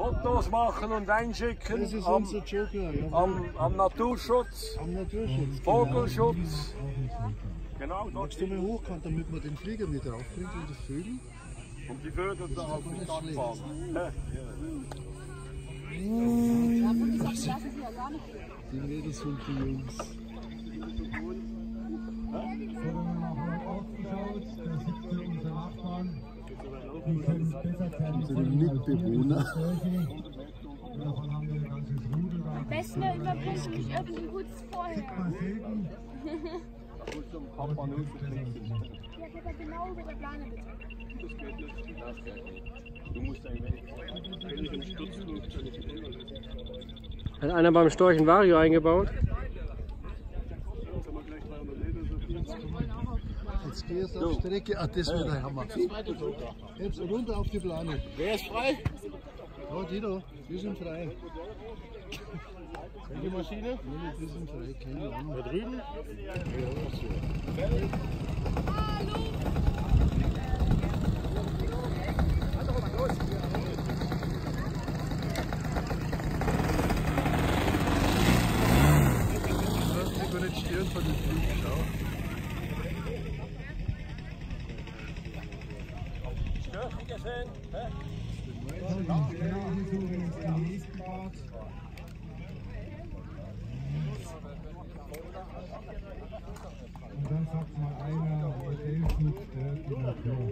Fotos machen und einschicken Das ist am, unser Joker. Ja. am, am Naturschutz, Am Naturschutz. Vogelschutz. Genau, Genau. dort Magst du mal hochkommen, damit man den Flieger nicht raufbringt und die Vögel? und die Vögel da auf die Stadt fahren. Die Mädels und die Jungs. Unsere Mitbewohner. Am besten er überbringt irgendwie gutes vorher. Da musst du am Papa nur verklicken. Ja, geht er genau über der Plane bitte. Hat einer beim Storchen Vario eingebaut? Jetzt gehst du auf Strecke. Ah, das wird der Hammer. Jetzt runter auf die Plane. Wer ist frei? Ja, die da. Die sind frei. Welche Maschine? Nee, die sind frei. Keine Ahnung. Da drüben? Ja. Lass mich gar nicht stören von den Flügen. Schau. Gesehen? Hä? Und dann sagt mal einer, Modellflug stört die Natur.